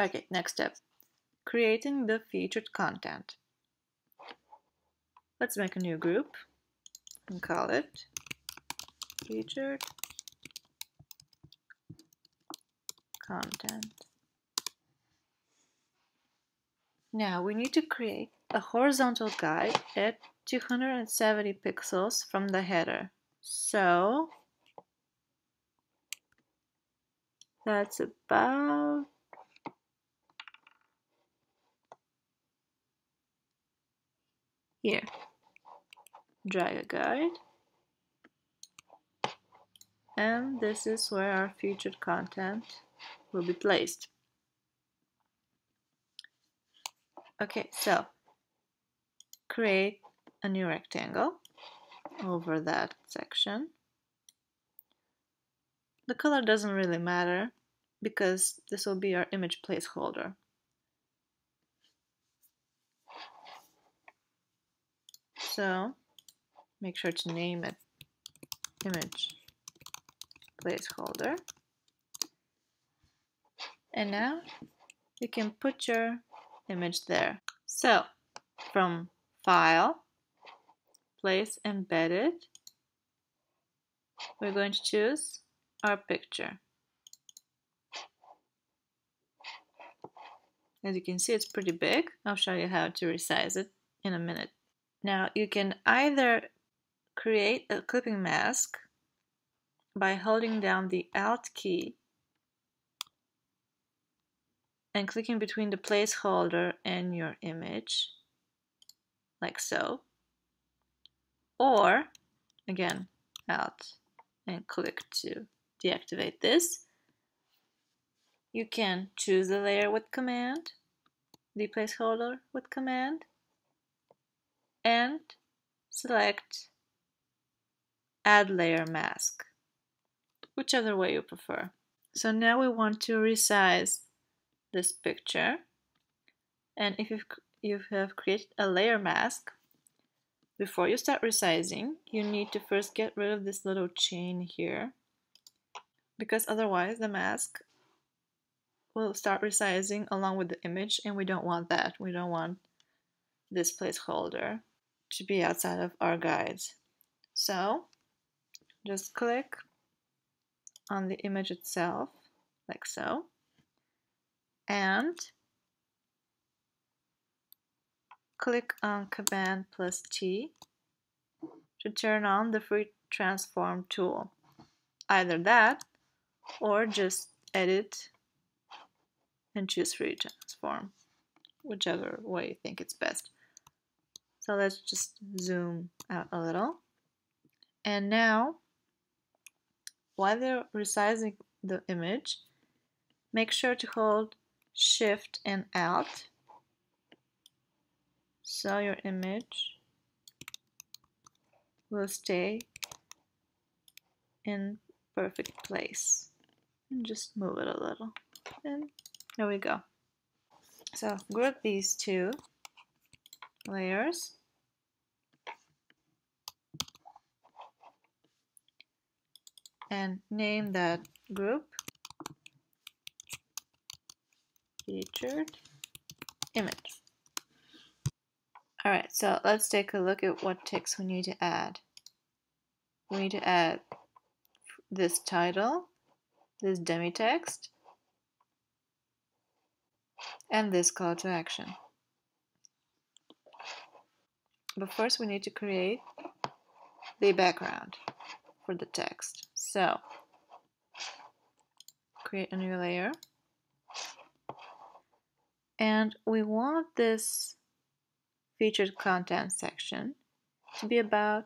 Okay, next step. Creating the featured content. Let's make a new group and call it featured content. Now we need to create a horizontal guide at 270 pixels from the header. So that's about here. Drag a guide. And this is where our featured content will be placed. Okay, so create a new rectangle over that section. The color doesn't really matter because this will be our image placeholder. So make sure to name it image placeholder. And now you can put your image there. So from File, Place Embedded, we're going to choose our picture. As you can see, it's pretty big. I'll show you how to resize it in a minute. Now, you can either create a clipping mask by holding down the Alt key and clicking between the placeholder and your image, like so. Or, again, Alt and click to deactivate this. You can choose the layer with Command, the placeholder with Command, and select Add Layer Mask, whichever way you prefer. So now we want to resize this picture. And if you've, you have created a layer mask, before you start resizing, you need to first get rid of this little chain here because otherwise the mask will start resizing along with the image and we don't want that. We don't want this placeholder to be outside of our guides. So just click on the image itself like so and click on Command plus T to turn on the free transform tool. Either that or just edit and choose free transform, whichever way you think it's best. So let's just zoom out a little. And now, while they're resizing the image, make sure to hold Shift and Alt. So your image will stay in perfect place. And just move it a little. And there we go. So group these two layers and name that group featured image Alright, so let's take a look at what text we need to add. We need to add this title, this dummy text, and this call to action. But first we need to create the background for the text. So, create a new layer. And we want this featured content section to be about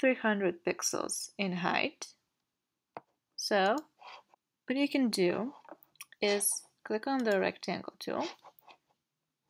300 pixels in height. So what you can do is click on the rectangle tool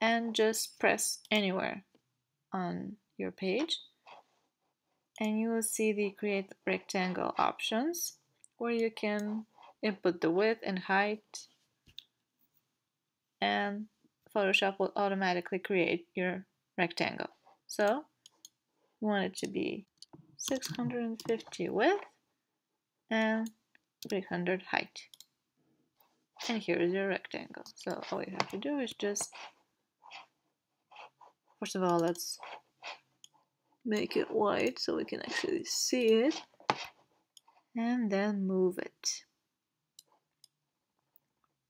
and just press anywhere on your page and you will see the create rectangle options where you can input the width and height and Photoshop will automatically create your rectangle. So we want it to be 650 width and 300 height. And here is your rectangle. So all you have to do is just, first of all, let's make it white so we can actually see it. And then move it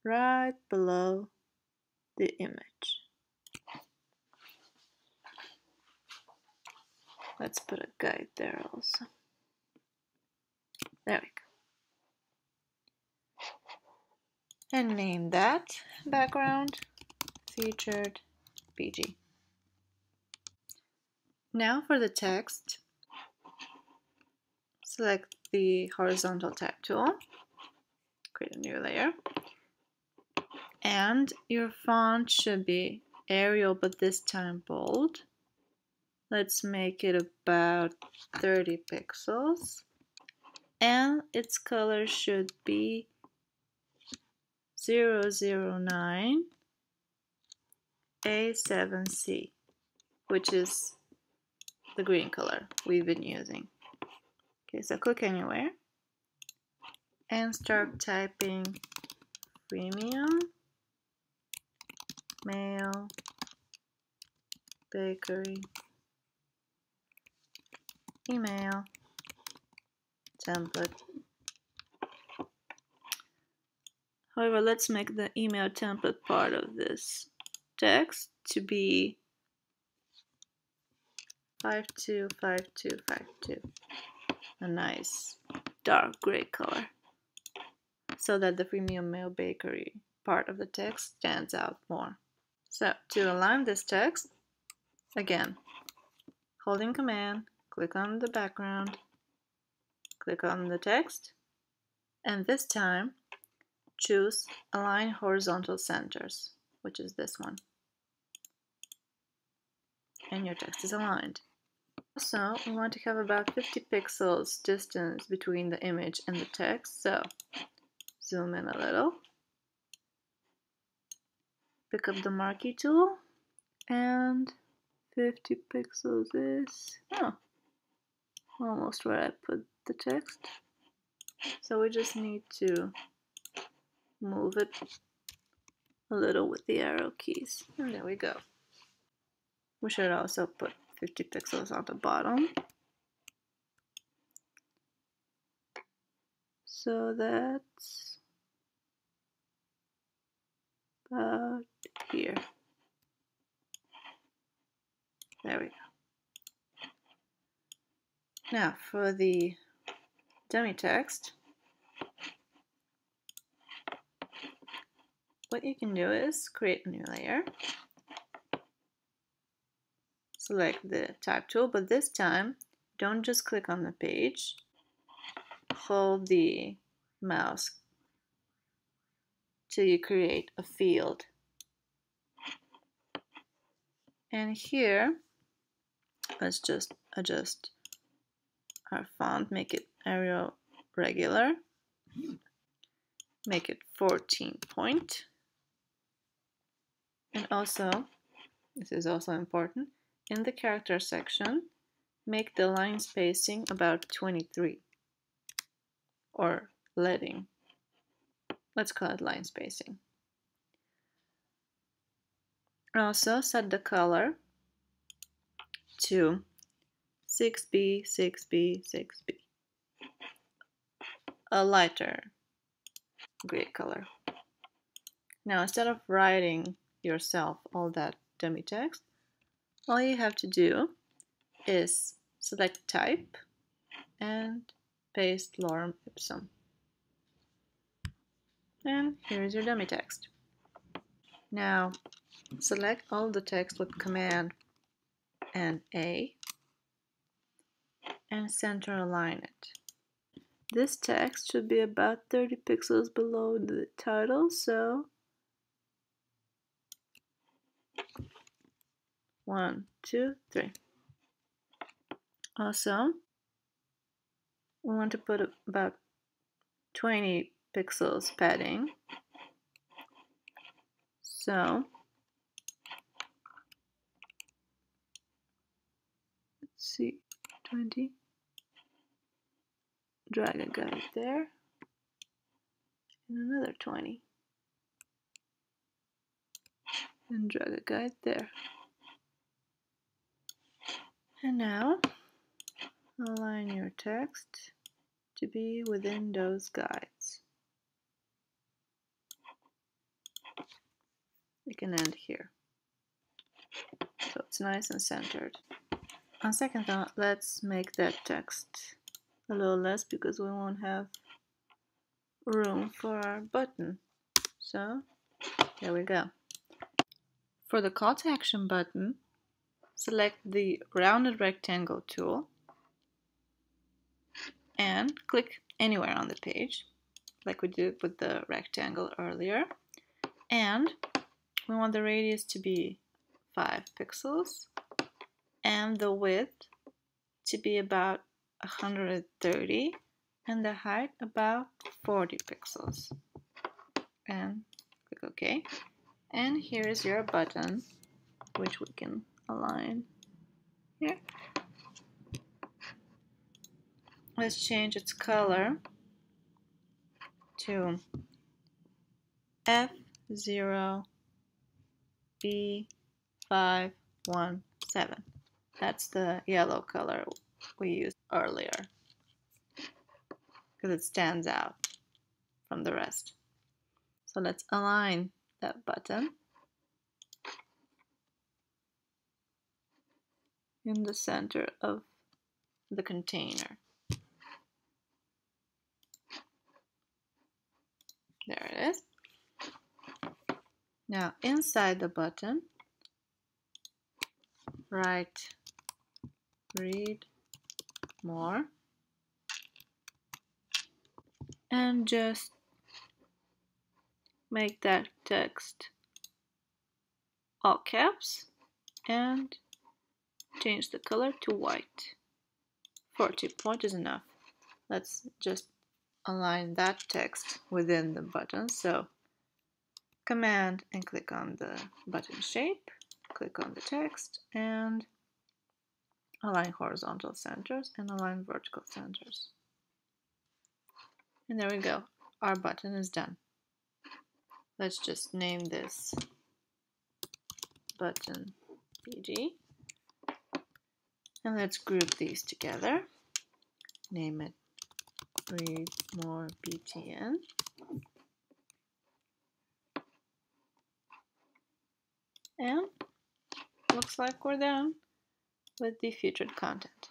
right below the image. Let's put a guide there also. There we go. And name that background featured BG. Now for the text, select the horizontal type tool, create a new layer, and your font should be Arial but this time bold. Let's make it about 30 pixels. And its color should be 009 A7C which is the green color we've been using. Okay, so click anywhere and start typing premium mail bakery email template. However, let's make the email template part of this text to be 525252. A nice dark gray color so that the premium MailBakery part of the text stands out more. So to align this text, again, holding command, click on the background, click on the text, and this time choose Align Horizontal Centers, which is this one. And your text is aligned. Also, we want to have about 50 pixels distance between the image and the text, so zoom in a little. Pick up the marquee tool and 50 pixels is oh, almost where I put the text. So we just need to move it a little with the arrow keys. And there we go. We should also put 50 pixels on the bottom. So that's about here. There we go. Now for the dummy text, what you can do is create a new layer, select the type tool, but this time don't just click on the page, hold the mouse till you create a field. And here, let's just adjust our font, make it Arial regular, make it 14 point. And also, this is also important, in the character section, make the line spacing about 23 or leading. Let's call it line spacing. Also set the color to 6B, 6B, 6B. A lighter gray color. Now instead of writing yourself all that dummy text, all you have to do is select type and paste lorem ipsum. And here is your dummy text. Now select all the text with command and A and center align it. This text should be about 30 pixels below the title, so one, two, three. Also, we want to put about 20 pixels padding. So, let's see, 20 drag a guide there and another 20 and drag a guide there. And now align your text to be within those guides. It can end here. So it's nice and centered. On second thought, let's make that text a little less because we won't have room for our button. So there we go. For the call to action button, select the rounded rectangle tool and click anywhere on the page like we did with the rectangle earlier. And we want the radius to be 5 pixels and the width to be about 130 and the height about 40 pixels. And click OK. And here is your button which we can align. Here. Let's change its color to F0 B517 that's the yellow color we used earlier because it stands out from the rest. So let's align that button in the center of the container. There it is. Now inside the button, write read more and just make that text all caps and change the color to white. 40 point is enough. Let's just align that text within the button. So command and click on the button shape, click on the text and align horizontal centers and align vertical centers. And there we go. Our button is done. Let's just name this button BG. And let's group these together. Name it read more BTN. And looks like we're done with the featured content.